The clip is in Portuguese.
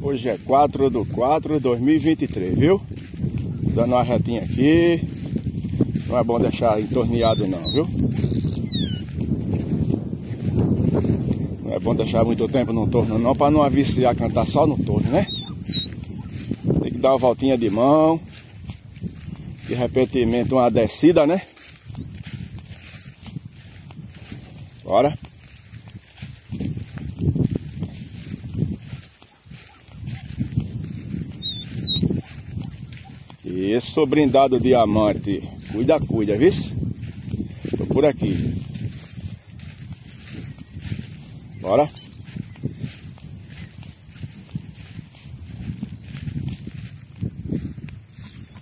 Hoje é 4 de 4 de 2023, viu? Dando uma retinha aqui. Não é bom deixar entorneado não, viu? Não é bom deixar muito tempo no torno não, para não aviciar cantar só no torno, né? Que dar uma voltinha de mão. De repente uma descida, né? Bora. Isso, brindado diamante. Cuida, cuida, viu? Tô por aqui. Bora.